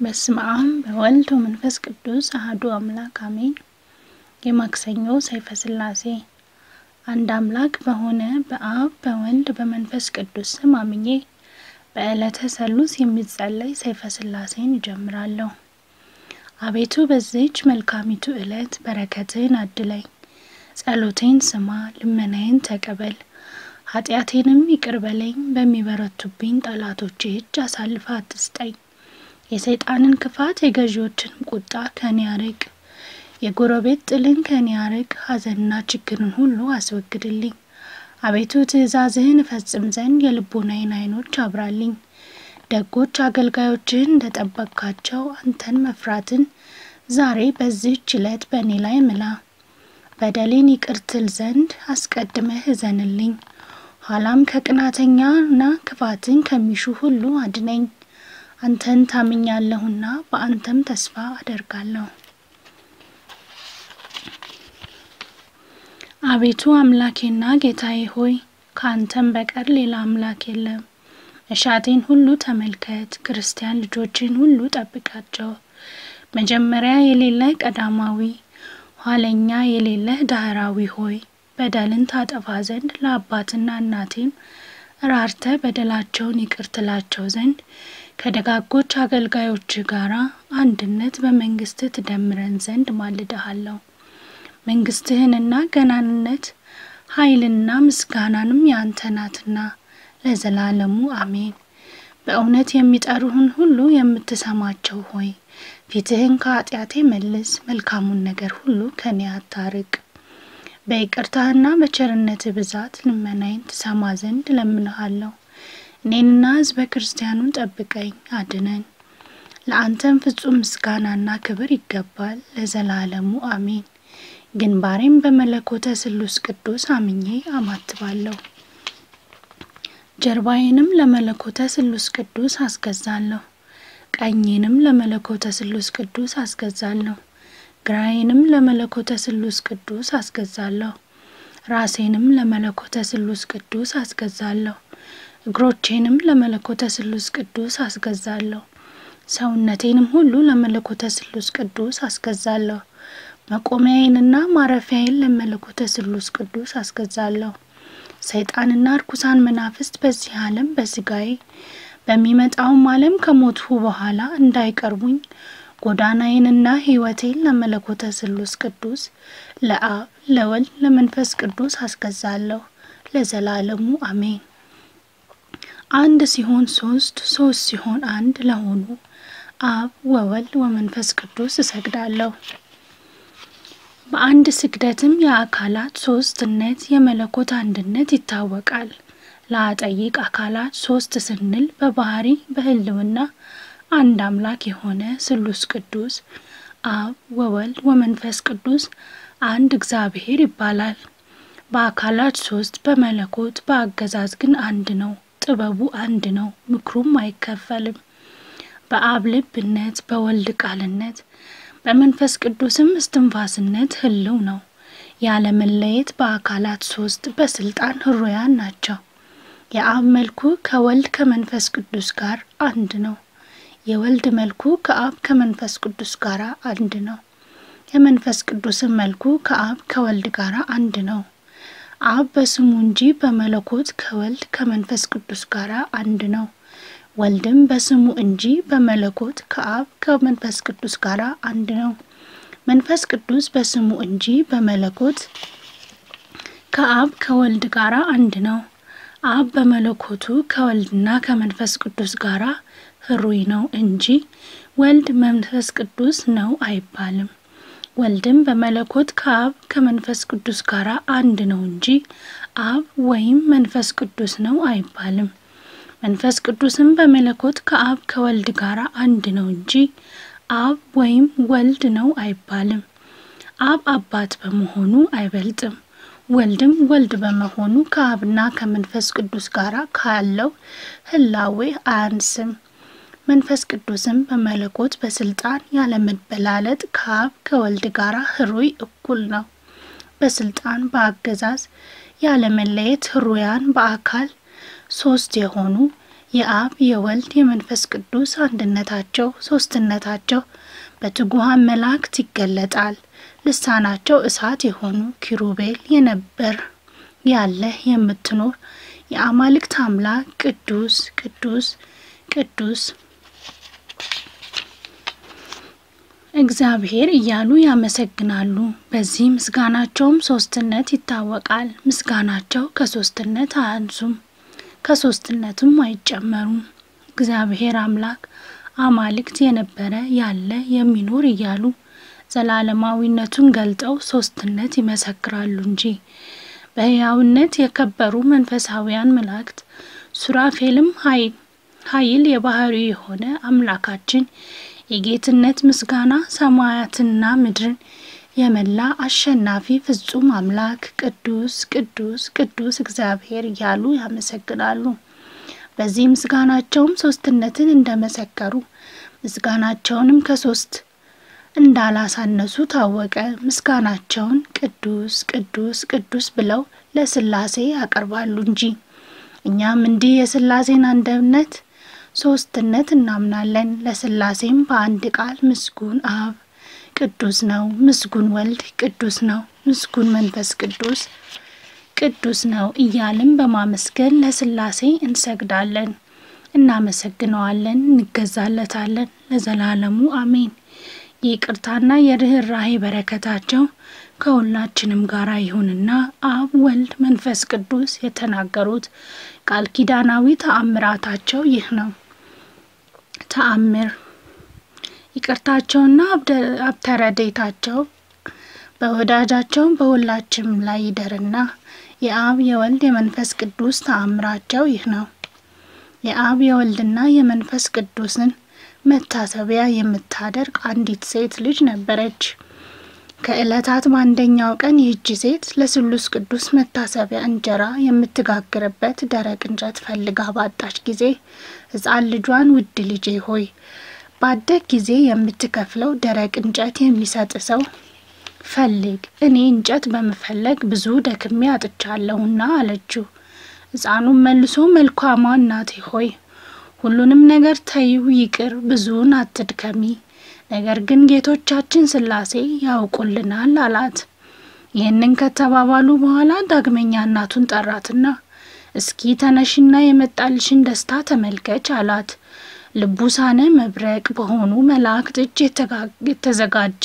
በስመ አብ በወልድ ወመንፈስ ቅዱስ አሐዱ አምላክ አሜን። የማክሰኞ ሰይፈ ሥላሴ አንድ አምላክ በሆነ በአብ በወልድ በመንፈስ ቅዱስ ስም አምኜ በዕለተ ሰሉስ የሚጸለይ ሰይፈ ሥላሴን ይጀምራለሁ። አቤቱ በዚህች መልካሚቱ ዕለት በረከትህን አድለኝ፣ ጸሎቴን ስማ፣ ልመናዬን ተቀበል፣ ኃጢአቴንም ይቅር በለኝ። በሚበረቱብኝ ጠላቶቼ እጅ አሳልፈ አትስጠኝ። የሰይጣንን ክፋት የገዢዎችን ቁጣ ከኔ አርቅ። የጎረቤት ጥልን ከኔ አርቅ። ሐዘንና ችግርን ሁሉ አስወግድልኝ። አቤቱ ትእዛዝህን እፈጽም ዘንድ የልቦናዬን ዓይኖች አብራልኝ። ደጎች አገልጋዮችህን እንደ ጠበቅካቸው አንተን መፍራትን ዛሬ በዚህች ዕለት በእኔ ላይ ምላ። በደሌን ይቅር ትል ዘንድ አስቀድመህ እዘንልኝ። ኋላም ከቅናተኛና ክፋትን ከሚሹ ሁሉ አድነኝ። አንተን ታምኛለሁና በአንተም ተስፋ አደርጋለሁ። አቤቱ አምላኬና ጌታዬ ሆይ ከአንተም በቀር ሌላ አምላክ የለም። እሻቴን ሁሉ ተመልከት፣ ክርስቲያን ልጆችን ሁሉ ጠብቃቸው። መጀመሪያ የሌለህ ቀዳማዊ፣ ኋለኛ የሌለህ ዳህራዊ ሆይ በደልን ታጠፋ ዘንድ ለአባትና እናቴም ራርተ በደላቸውን ይቅር ትላቸው ዘንድ ከደጋጎች አገልጋዮች ጋር አንድነት በመንግስት ትደምረን ዘንድ ማልድሃለሁ። መንግስትህንና ገናንነት ኃይልና ምስጋናንም ያንተ ናትና ለዘላለሙ አሜን። በእውነት የሚጠሩህን ሁሉ የምትሰማቸው ሆይ ፊትህን ከኃጢአቴ መልስ፣ መልካሙን ነገር ሁሉ ከኔ አታርቅ። በይቅርታህና በቸርነትህ ብዛት ልመናዬን ትሰማ ዘንድ እለምንሃለሁ። እኔንና ሕዝበ ክርስቲያኑን ጠብቀኝ፣ አድነን። ለአንተም ፍጹም ምስጋናና ክብር ይገባል ለዘላለሙ አሜን። ግንባሬም በመለኮተ ስሉስ ቅዱስ አምኜ አማትባለሁ። ጀርባዬንም ለመለኮተ ስሉስ ቅዱስ አስገዛለሁ። ቀኜንም ለመለኮተ ስሉስ ቅዱስ አስገዛለሁ። ግራዬንም ለመለኮተ ስሉስ ቅዱስ አስገዛለሁ። ራሴንም ለመለኮተ ስሉስ ቅዱስ አስገዛለሁ። እግሮቼንም ለመለኮተ ስሉስ ቅዱስ አስገዛለሁ። ሰውነቴንም ሁሉ ለመለኮተ ስሉስ ቅዱስ አስገዛለሁ። መቆሚያዬንና ማረፊያዬን ለመለኮተ ስሉስ ቅዱስ አስገዛለሁ። ሰይጣንና እርኩሳን መናፍስት በዚህ ዓለም በስጋዬ በሚመጣውም ዓለም ከሞትሁ በኋላ እንዳይቀርቡኝ ጎዳናዬንና ሕይወቴን ለመለኮተ ስሉስ ቅዱስ ለአብ ለወልድ ለመንፈስ ቅዱስ አስገዛለሁ ለዘላለሙ አሜን። አንድ ሲሆን ሶስት ሶስት ሲሆን አንድ ለሆኑ አብ ወወልድ ወመንፈስ ቅዱስ እሰግዳለሁ። በአንድ ስግደትም የአካላት ሶስትነት የመለኮት አንድነት ይታወቃል። ለአጠይቅ አካላት ሶስት ስንል በባህሪ በሕልውና አንድ አምላክ የሆነ ስሉስ ቅዱስ አብ ወወልድ ወመንፈስ ቅዱስ አንድ እግዚአብሔር ይባላል። በአካላት ሶስት በመለኮት በአገዛዝ ግን አንድ ነው። ጥበቡ አንድ ነው፣ ምክሩም አይከፈልም። በአብ ልብነት በወልድ ቃልነት በመንፈስ ቅዱስም እስትንፋስነት ህልው ነው። ያለመለየት በአካላት ሶስት በስልጣን ህሩያን ናቸው። የአብ መልኩ ከወልድ ከመንፈስ ቅዱስ ጋር አንድ ነው። የወልድ መልኩ ከአብ ከመንፈስ ቅዱስ ጋር አንድ ነው። የመንፈስ ቅዱስም መልኩ ከአብ ከወልድ ጋር አንድ ነው። አብ በስሙ እንጂ በመለኮት ከወልድ ከመንፈስ ቅዱስ ጋር አንድ ነው። ወልድም በስሙ እንጂ በመለኮት ከአብ ከመንፈስ ቅዱስ ጋር አንድ ነው። መንፈስ ቅዱስ በስሙ እንጂ በመለኮት ከአብ ከወልድ ጋር አንድ ነው። አብ በመለኮቱ ከወልድና ከመንፈስ ቅዱስ ጋር ህሩይ ነው እንጂ ወልድ መንፈስ ቅዱስ ነው አይባልም። ወልድም በመለኮት ከአብ ከመንፈስ ቅዱስ ጋር አንድ ነው እንጂ አብ ወይም መንፈስ ቅዱስ ነው አይባልም። መንፈስ ቅዱስም በመለኮት ከአብ ከወልድ ጋር አንድ ነው እንጂ አብ ወይም ወልድ ነው አይባልም። አብ አባት በመሆኑ አይበልጥም። ወልድም ወልድ በመሆኑ ከአብና ከመንፈስ ቅዱስ ጋር ካለው ህላዌ አያንስም። መንፈስ ቅዱስም በመለኮት በስልጣን ያለመበላለጥ ከአብ ከወልድ ጋር ህሩይ እኩል ነው። በስልጣን በአገዛዝ ያለመለየት ህሩያን በአካል ሶስት የሆኑ የአብ የወልድ የመንፈስ ቅዱስ አንድነታቸው ሶስትነታቸው በትጉሃን መላእክት ይገለጣል። ልሳናቸው እሳት የሆኑ ኪሩቤል የነበር ያለህ የምትኖር የአማልክት አምላክ ቅዱስ ቅዱስ ቅዱስ እግዚአብሔር እያሉ ያመሰግናሉ። በዚህ ምስጋናቸውም ሶስትነት ይታወቃል። ምስጋናቸው ከሶስትነት አያንሱም፣ ከሶስትነትም አይጨመሩም። እግዚአብሔር አምላክ አማልክት የነበረ ያለ የሚኖር እያሉ ዘላለማዊነቱን ገልጠው ሶስትነት ይመሰክራሉ እንጂ በሕያውነት የከበሩ መንፈሳዊያን መላእክት ሱራፌልም ኃይል ኃይል የባህሪ የሆነ አምላካችን የጌትነት ምስጋና ሰማያትና ምድርን የመላ አሸናፊ ፍጹም አምላክ ቅዱስ ቅዱስ ቅዱስ እግዚአብሔር እያሉ ያመሰግናሉ። በዚህ ምስጋናቸውም ሶስትነትን እንደመሰከሩ ምስጋናቸውንም ከሶስት እንዳላሳነሱ ታወቀ። ምስጋናቸውን ቅዱስ ቅዱስ ቅዱስ ብለው ለስላሴ ያቀርባሉ እንጂ እኛም እንዲህ የስላሴን አንድነት ሶስትነት እናምናለን። ለስላሴም በአንድ ቃል ምስጉን አብ ቅዱስ ነው፣ ምስጉን ወልድ ቅዱስ ነው፣ ምስጉን መንፈስ ቅዱስ ቅዱስ ነው እያልን በማመስገን ለስላሴ እንሰግዳለን፣ እናመሰግነዋለን፣ እንገዛለታለን ለዘላለሙ አሜን። የይቅርታና የርኅራሄ በረከታቸው ከሁላችንም ጋር ይሁንና አብ ወልድ መንፈስ ቅዱስ የተናገሩት ቃል ኪዳናዊ ተአምራታቸው ይህ ነው። ተአምር ይቅርታቸውና አብተረዴታቸው በወዳጃቸው በሁላችንም ላይ ይደርና የአብ የወልድ የመንፈስ ቅዱስ ተአምራቸው ይህ ነው። የአብ የወልድና የመንፈስ ቅዱስን መታሰቢያ የምታደርግ አንዲት ሴት ልጅ ነበረች። ከዕለታት በአንደኛው ቀን ይህች ሴት ለስሉስ ቅዱስ መታሰቢያ እንጀራ የምትጋግርበት ደረቅ እንጨት ፈልጋ ባጣች ጊዜ ሕፃን ልጇን ውድ ልጄ ሆይ ባደግ ጊዜ የምትከፍለው ደረቅ እንጨት የሚሰጥ ሰው ፈልግ፣ እኔ እንጨት በመፈለግ ብዙ ደክሜ አጥቻለሁና አለችው። ሕፃኑም መልሶ መልካሟ እናቴ ሆይ ሁሉንም ነገር ተይው፣ ይቅር፣ ብዙውን አትድከሚ ነገር ግን ጌቶቻችን ስላሴ ያውቁልናል አላት። ይህንን ከተባባሉ በኋላ ዳግመኛ እናቱን ጠራትና እስኪ ተነሽና የመጣልሽን ደስታ ተመልከች አላት። ልቡሳነ መብረቅ በሆኑ መላእክት እጅ የተዘጋጀ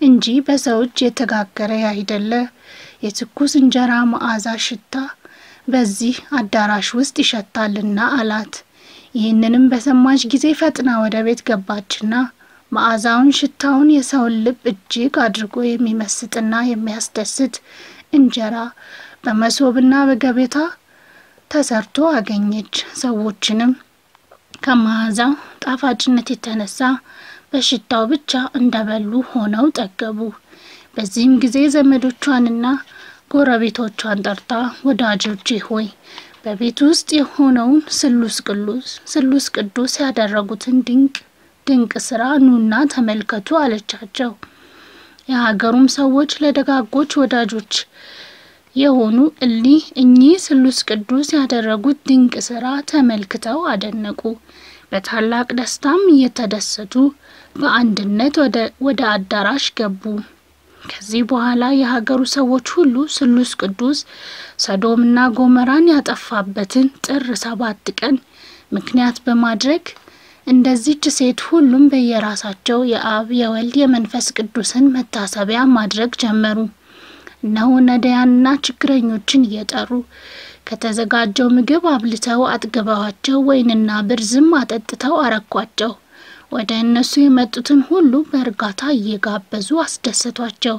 እንጂ በሰው እጅ የተጋገረ አይደለ የትኩስ እንጀራ መዓዛ ሽታ በዚህ አዳራሽ ውስጥ ይሸታልና አላት። ይህንንም በሰማች ጊዜ ፈጥና ወደ ቤት ገባችና መዓዛውን ሽታውን የሰውን ልብ እጅግ አድርጎ የሚመስጥና የሚያስደስት እንጀራ በመሶብና በገበታ ተሰርቶ አገኘች። ሰዎችንም ከመዓዛው ጣፋጭነት የተነሳ በሽታው ብቻ እንደበሉ ሆነው ጠገቡ። በዚህም ጊዜ ዘመዶቿንና ጎረቤቶቿን ጠርታ ወዳጆቼ ሆይ በቤት ውስጥ የሆነውን ስሉስ ቅዱስ ስሉስ ቅዱስ ያደረጉትን ድንቅ ድንቅ ስራ ኑና ተመልከቱ አለቻቸው። የሀገሩም ሰዎች ለደጋጎች ወዳጆች የሆኑ እሊህ እኚህ ስሉስ ቅዱስ ያደረጉት ድንቅ ስራ ተመልክተው አደነቁ። በታላቅ ደስታም እየተደሰቱ በአንድነት ወደ አዳራሽ ገቡ። ከዚህ በኋላ የሀገሩ ሰዎች ሁሉ ስሉስ ቅዱስ ሰዶምና ጎመራን ያጠፋበትን ጥር ሰባት ቀን ምክንያት በማድረግ እንደዚች ሴት ሁሉም በየራሳቸው የአብ የወልድ የመንፈስ ቅዱስን መታሰቢያ ማድረግ ጀመሩ። እነሆ ነዳያንና ችግረኞችን እየጠሩ ከተዘጋጀው ምግብ አብልተው አጥግበዋቸው ወይንና ብርዝም አጠጥተው አረኳቸው። ወደ እነሱ የመጡትን ሁሉ በእርጋታ እየጋበዙ አስደሰቷቸው።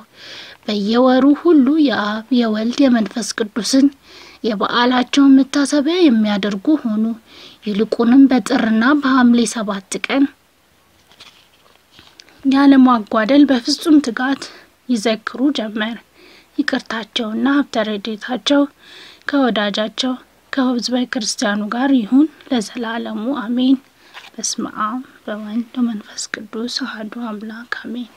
በየወሩ ሁሉ የአብ የወልድ የመንፈስ ቅዱስን የበዓላቸውን መታሰቢያ የሚያደርጉ ሆኑ። ይልቁንም በጥርና በሐምሌ ሰባት ቀን ያለማጓደል በፍጹም ትጋት ይዘክሩ ጀመር። ይቅርታቸውና ሀብተ ረድኤታቸው ከወዳጃቸው ከሕዝበ ክርስቲያኑ ጋር ይሁን ለዘላለሙ አሜን። በስመ አብ በወልድ በመንፈስ ቅዱስ አሐዱ አምላክ አሜን።